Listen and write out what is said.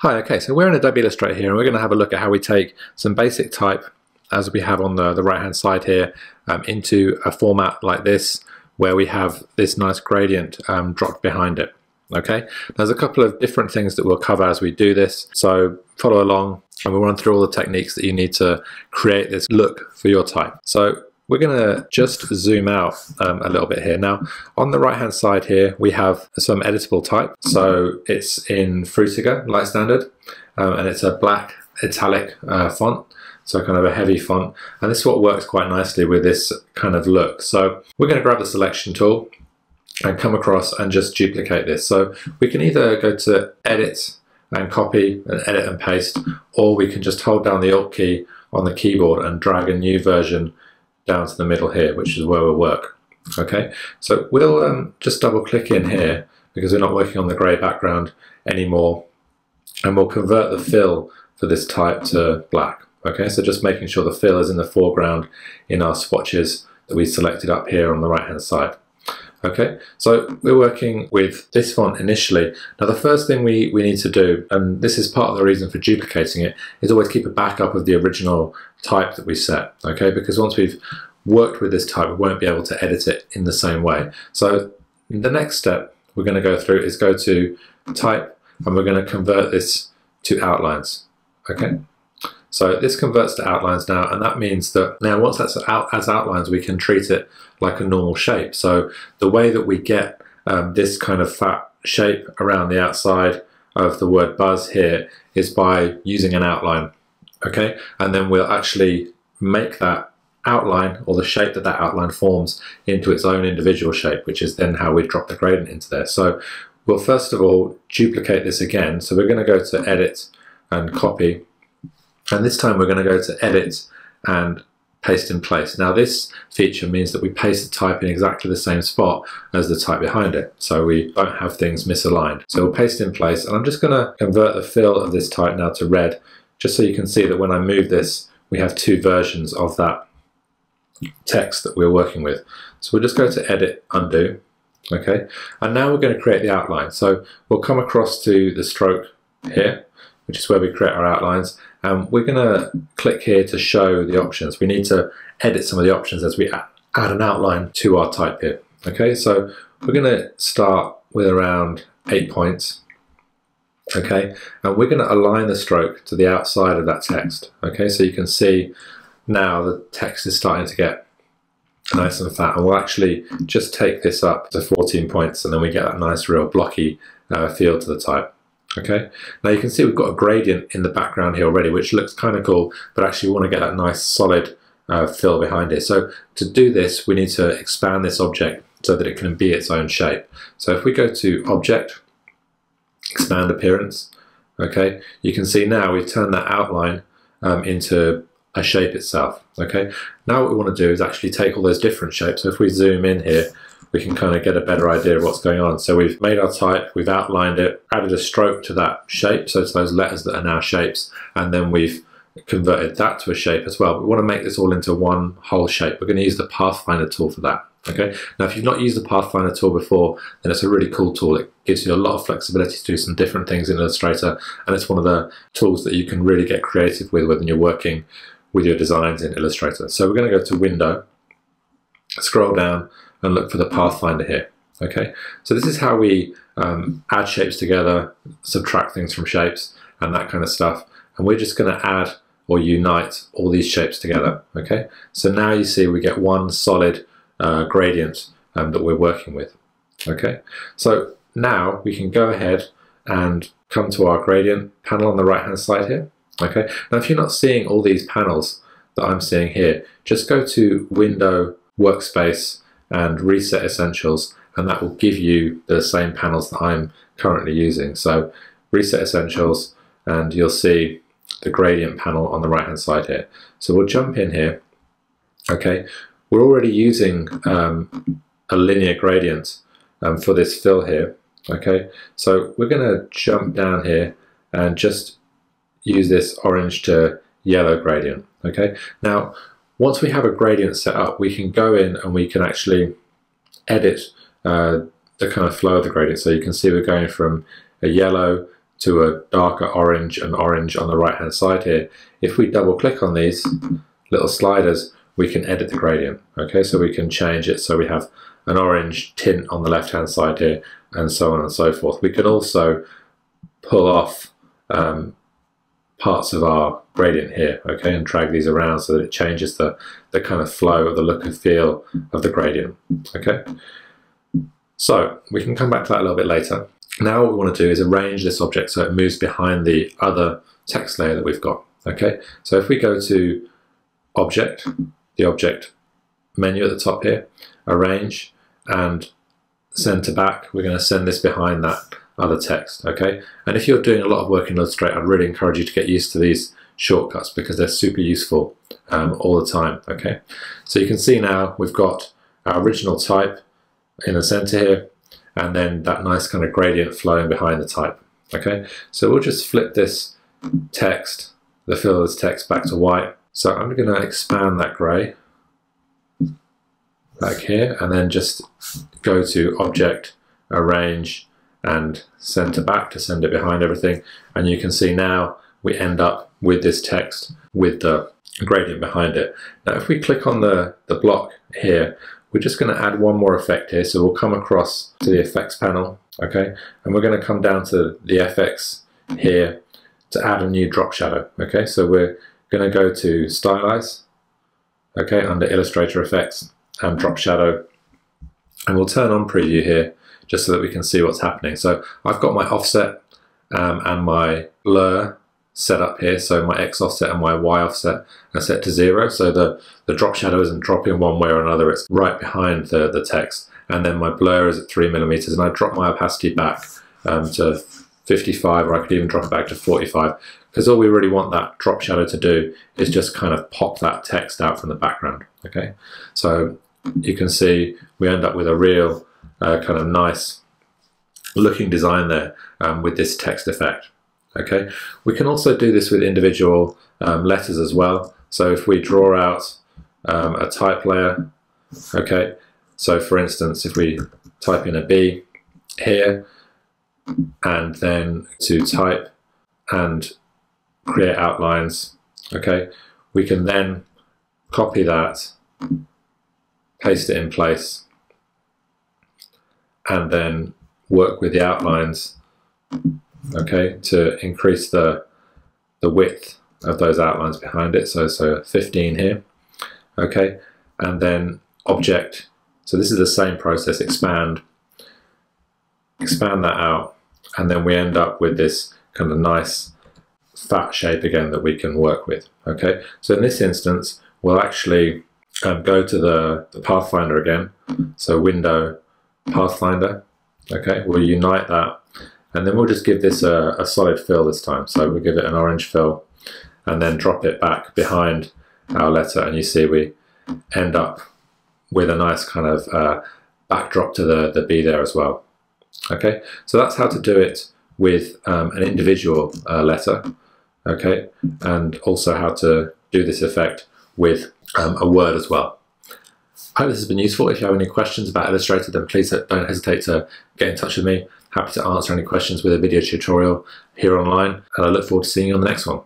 Hi, okay, so we're in Adobe Illustrator here and we're going to have a look at how we take some basic type as we have on the, the right hand side here um, into a format like this where we have this nice gradient um, dropped behind it. Okay, there's a couple of different things that we'll cover as we do this, so follow along and we'll run through all the techniques that you need to create this look for your type. So we're going to just zoom out um, a little bit here. Now, on the right-hand side here, we have some editable type. So it's in Frutiger, light standard, um, and it's a black italic uh, font so kind of a heavy font. And this is what works quite nicely with this kind of look. So we're going to grab the selection tool and come across and just duplicate this. So we can either go to edit and copy and edit and paste, or we can just hold down the Alt key on the keyboard and drag a new version down to the middle here, which is where we'll work. Okay, so we'll um, just double click in here because we're not working on the grey background anymore and we'll convert the fill for this type to black. Okay, so just making sure the fill is in the foreground in our swatches that we selected up here on the right hand side. Okay, so we're working with this font initially. Now the first thing we, we need to do, and this is part of the reason for duplicating it, is always keep a backup of the original type that we set, okay? Because once we've worked with this type, we won't be able to edit it in the same way. So the next step we're gonna go through is go to type, and we're gonna convert this to outlines, okay? So this converts to outlines now, and that means that now once that's out as outlines, we can treat it like a normal shape. So the way that we get um, this kind of fat shape around the outside of the word buzz here is by using an outline, okay? And then we'll actually make that outline or the shape that that outline forms into its own individual shape, which is then how we drop the gradient into there. So we'll first of all duplicate this again. So we're going to go to edit and copy and this time we're going to go to edit and paste in place. Now this feature means that we paste the type in exactly the same spot as the type behind it. So we don't have things misaligned. So we'll paste in place and I'm just going to convert the fill of this type now to red just so you can see that when I move this we have two versions of that text that we're working with. So we'll just go to edit, undo, okay? And now we're going to create the outline. So we'll come across to the stroke here which is where we create our outlines. And we're going to click here to show the options. We need to edit some of the options as we add an outline to our type here. Okay, so we're going to start with around eight points. Okay, and we're going to align the stroke to the outside of that text. Okay, so you can see now the text is starting to get nice and fat and we'll actually just take this up to 14 points and then we get that nice real blocky uh, feel to the type. Okay, now you can see we've got a gradient in the background here already, which looks kind of cool, but actually we want to get that nice solid uh, fill behind it. So to do this, we need to expand this object so that it can be its own shape. So if we go to Object, Expand Appearance, okay, you can see now we've turned that outline um, into a shape itself. Okay, now what we want to do is actually take all those different shapes. So if we zoom in here, we can kind of get a better idea of what's going on. So we've made our type, we've outlined it, added a stroke to that shape, so it's those letters that are now shapes, and then we've converted that to a shape as well. We want to make this all into one whole shape. We're going to use the Pathfinder tool for that. Okay. Now, if you've not used the Pathfinder tool before, then it's a really cool tool. It gives you a lot of flexibility to do some different things in Illustrator, and it's one of the tools that you can really get creative with when you're working with your designs in Illustrator. So we're going to go to Window, scroll down, and look for the pathfinder here. Okay, so this is how we um, add shapes together, subtract things from shapes, and that kind of stuff. And we're just going to add or unite all these shapes together. Okay, so now you see we get one solid uh, gradient um, that we're working with. Okay, so now we can go ahead and come to our gradient panel on the right hand side here. Okay, now if you're not seeing all these panels that I'm seeing here, just go to Window, Workspace, and reset essentials and that will give you the same panels that I'm currently using. So reset essentials and you'll see the gradient panel on the right hand side here. So we'll jump in here. Okay, we're already using um, a linear gradient um, for this fill here. Okay, so we're going to jump down here and just use this orange to yellow gradient. Okay, now once we have a gradient set up, we can go in and we can actually edit uh, the kind of flow of the gradient. So you can see we're going from a yellow to a darker orange and orange on the right hand side here, if we double click on these little sliders, we can edit the gradient. Okay, so we can change it so we have an orange tint on the left hand side here and so on and so forth. We could also pull off um, parts of our gradient here, okay, and drag these around so that it changes the, the kind of flow of the look and feel of the gradient, okay. So we can come back to that a little bit later. Now what we want to do is arrange this object so it moves behind the other text layer that we've got, okay. So if we go to Object, the Object menu at the top here, Arrange, and Send to Back, we're going to send this behind that other text, okay? And if you're doing a lot of work in Illustrator, I'd really encourage you to get used to these shortcuts because they're super useful um, all the time, okay? So you can see now we've got our original type in the center here, and then that nice kind of gradient flowing behind the type, okay? So we'll just flip this text, the fill of this text back to white. So I'm gonna expand that gray back here, and then just go to Object, Arrange, and send to back to send it behind everything. And you can see now we end up with this text with the gradient behind it. Now if we click on the, the block here, we're just going to add one more effect here. So we'll come across to the effects panel, okay? And we're going to come down to the FX here to add a new drop shadow, okay? So we're going to go to Stylize, okay, under Illustrator Effects and Drop Shadow. And we'll turn on Preview here just so that we can see what's happening. So I've got my offset um, and my blur set up here. So my X offset and my Y offset are set to zero. So the, the drop shadow isn't dropping one way or another. It's right behind the, the text. And then my blur is at three millimeters. And I drop my opacity back um, to 55 or I could even drop it back to 45 because all we really want that drop shadow to do is just kind of pop that text out from the background. Okay, so you can see we end up with a real uh, kind of nice looking design there um, with this text effect. Okay, we can also do this with individual um, letters as well. So if we draw out um, a type layer, okay, so for instance, if we type in a B here and then to type and create outlines, okay, we can then copy that, paste it in place, and then work with the outlines okay to increase the the width of those outlines behind it. So so 15 here okay? And then object. So this is the same process expand expand that out and then we end up with this kind of nice fat shape again that we can work with okay? So in this instance we'll actually um, go to the, the pathfinder again. So window Pathfinder. Okay, we'll unite that and then we'll just give this a, a, solid fill this time. So we'll give it an orange fill and then drop it back behind our letter and you see we end up with a nice kind of uh, backdrop to the, the B there as well. Okay, so that's how to do it with um, an individual uh, letter. Okay, and also how to do this effect with um, a word as well. I hope this has been useful. If you have any questions about Illustrator, then please don't hesitate to get in touch with me. Happy to answer any questions with a video tutorial here online, and I look forward to seeing you on the next one.